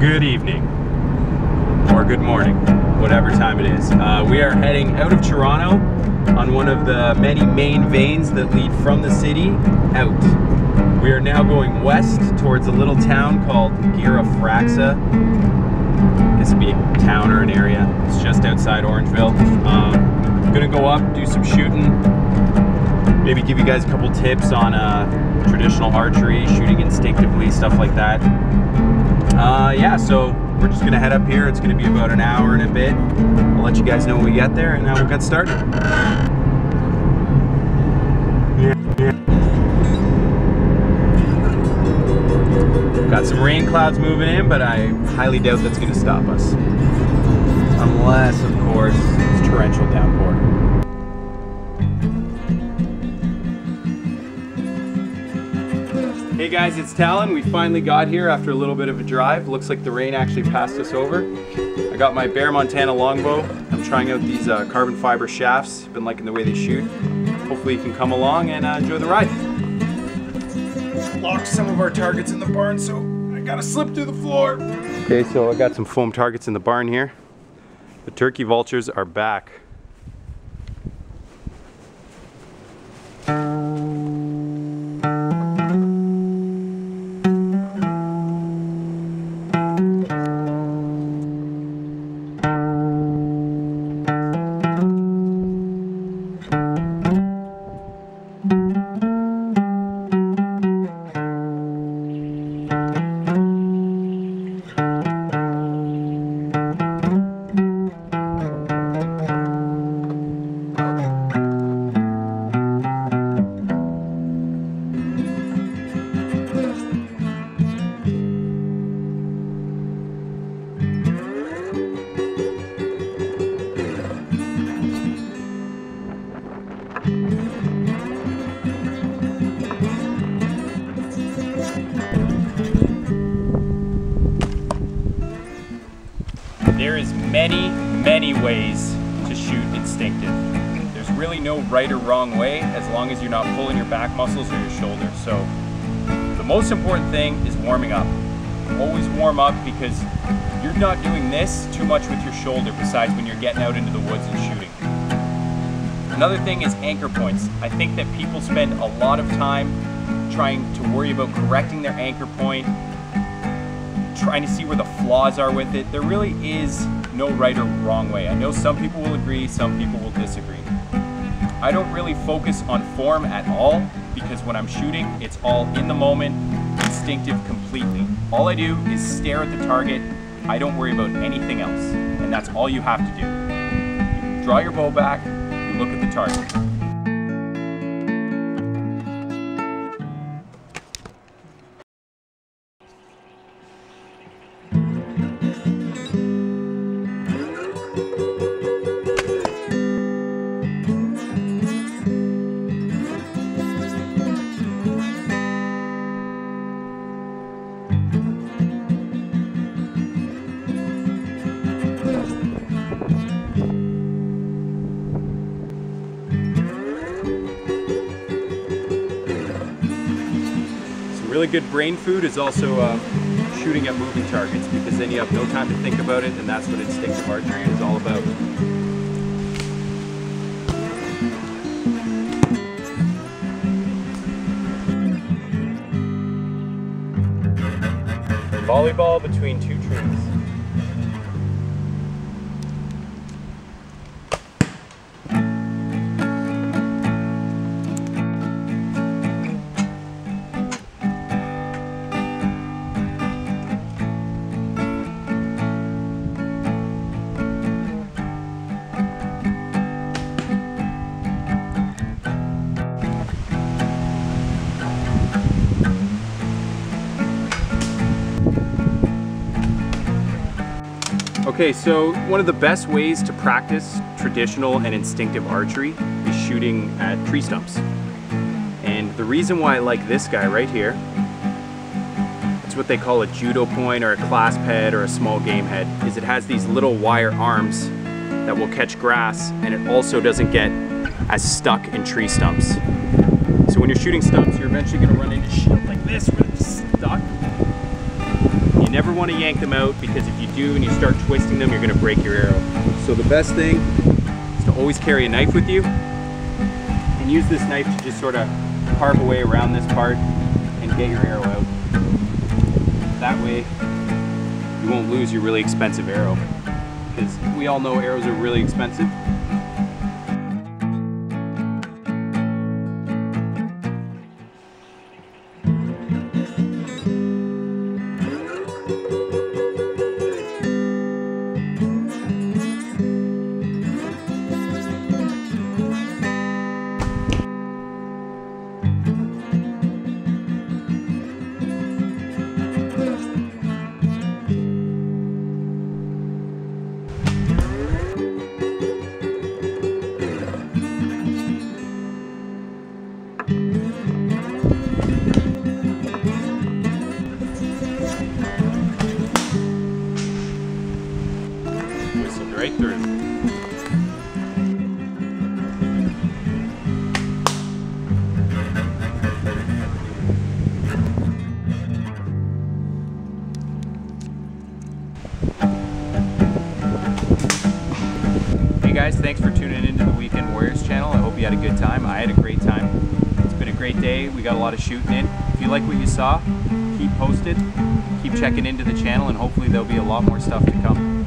Good evening, or good morning, whatever time it is. Uh, we are heading out of Toronto on one of the many main veins that lead from the city out. We are now going west towards a little town called Garafraxa. This would be a town or an area. It's just outside Orangeville. Um, gonna go up, do some shooting, maybe give you guys a couple tips on uh, traditional archery, shooting instinctively, stuff like that. Uh, yeah, so we're just gonna head up here. It's gonna be about an hour and a bit. I'll let you guys know when we get there and now we'll get started. Got some rain clouds moving in, but I highly doubt that's gonna stop us. Unless, of course, it's torrential downpour. Hey guys, it's Talon. We finally got here after a little bit of a drive. Looks like the rain actually passed us over. I got my Bear Montana longbow. I'm trying out these uh, carbon fiber shafts. Been liking the way they shoot. Hopefully you can come along and uh, enjoy the ride. Locked some of our targets in the barn, so I gotta slip through the floor. Okay, so I got some foam targets in the barn here. The turkey vultures are back. Many, many ways to shoot instinctive. There's really no right or wrong way as long as you're not pulling your back muscles or your shoulders. So the most important thing is warming up. Always warm up because you're not doing this too much with your shoulder besides when you're getting out into the woods and shooting. Another thing is anchor points. I think that people spend a lot of time trying to worry about correcting their anchor point, trying to see where the flaws are with it. There really is no right or wrong way. I know some people will agree, some people will disagree. I don't really focus on form at all because when I'm shooting, it's all in the moment, instinctive completely. All I do is stare at the target. I don't worry about anything else. And that's all you have to do. You draw your bow back, you look at the target. Really good brain food is also uh, shooting at moving targets because then you have no time to think about it and that's what instinctive archery is all about. Volleyball between two trees. Okay, so one of the best ways to practice traditional and instinctive archery is shooting at tree stumps. And the reason why I like this guy right here, it's what they call a judo point or a clasp head or a small game head, is it has these little wire arms that will catch grass and it also doesn't get as stuck in tree stumps. So when you're shooting stumps, you're eventually gonna run into shit like this where it's stuck. Never want to yank them out because if you do and you start twisting them, you're going to break your arrow. So the best thing is to always carry a knife with you and use this knife to just sort of carve away around this part and get your arrow out. That way you won't lose your really expensive arrow because we all know arrows are really expensive. Hey guys, thanks for tuning into the Weekend Warriors channel. I hope you had a good time. I had a great time. It's been a great day. We got a lot of shooting in. If you like what you saw, keep posted, keep checking into the channel, and hopefully there'll be a lot more stuff to come.